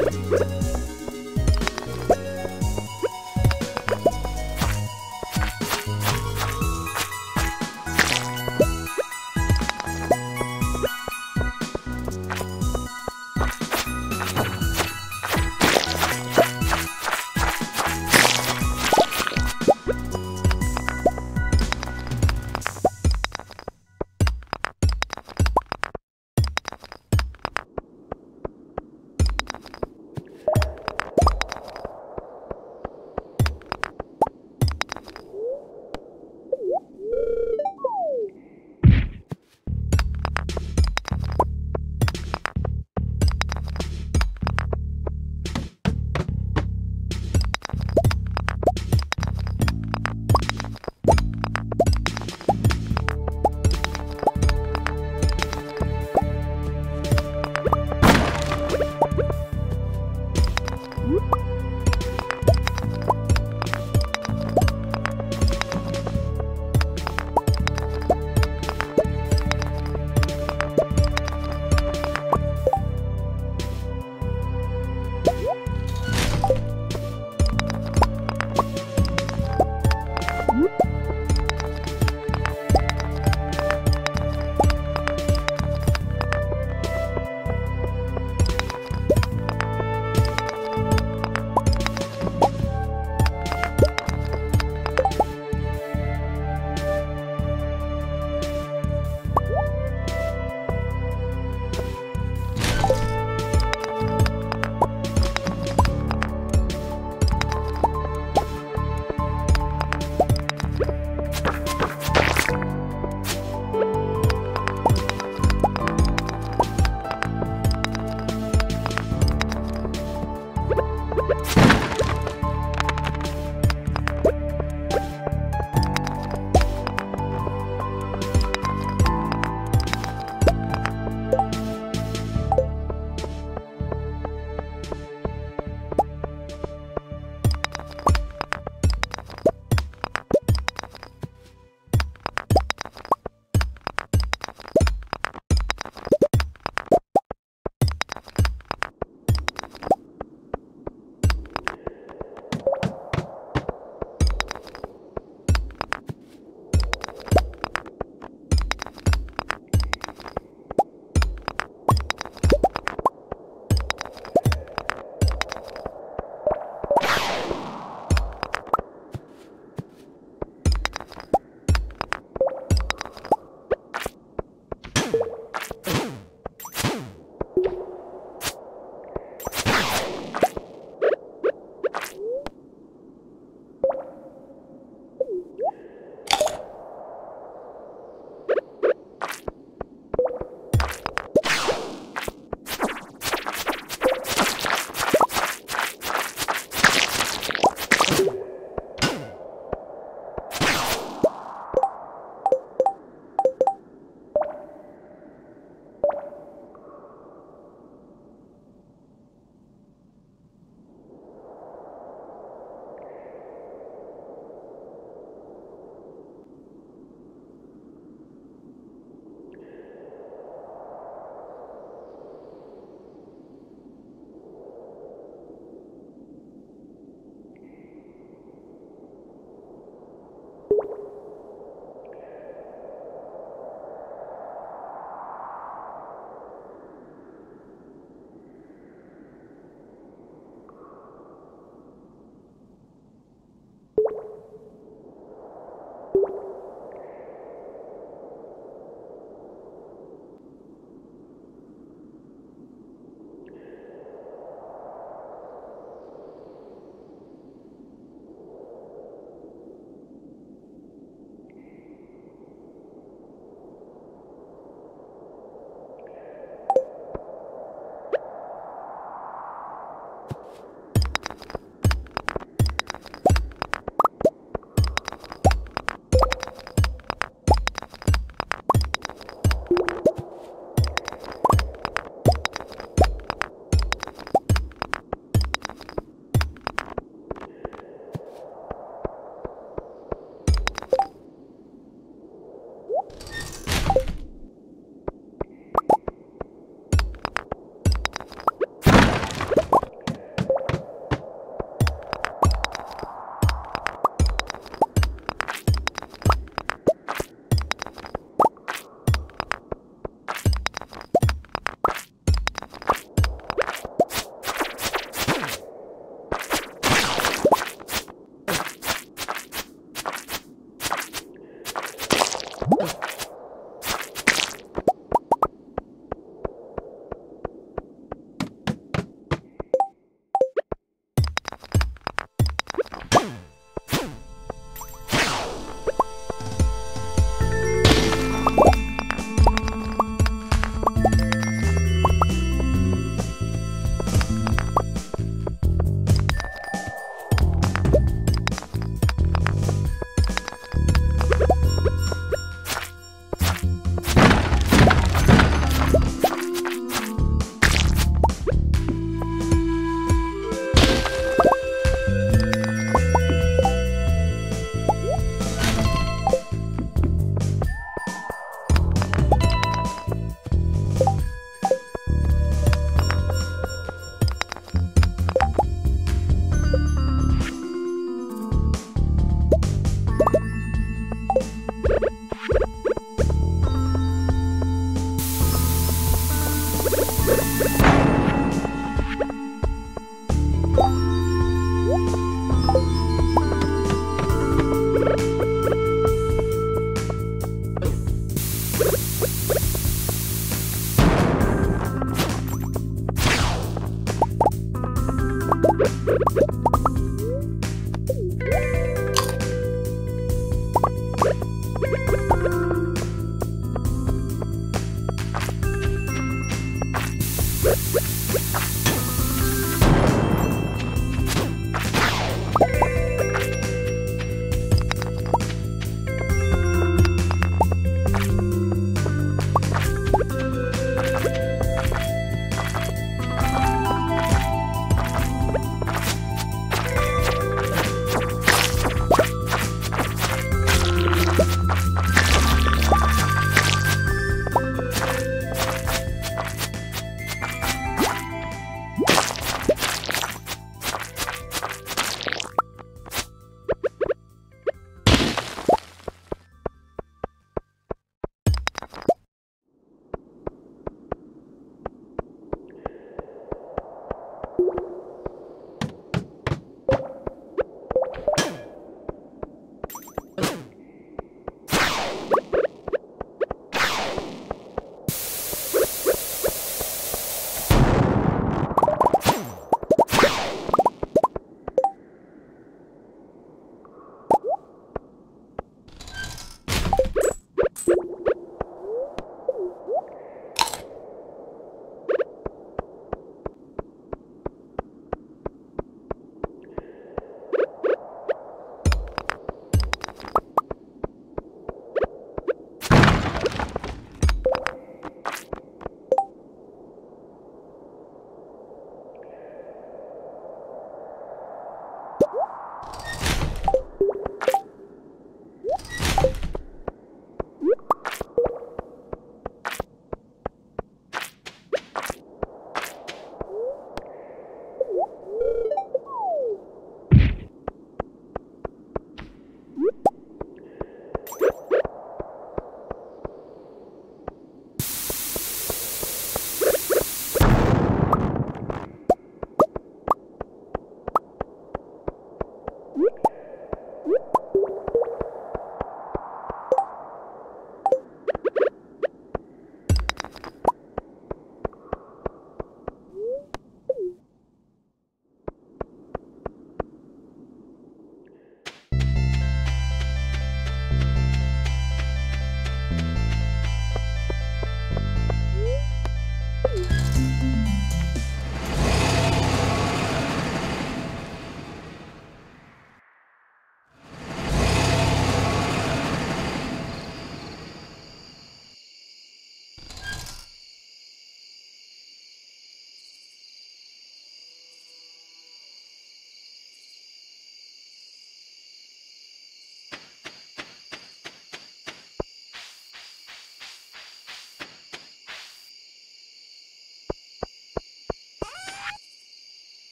Woo!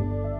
you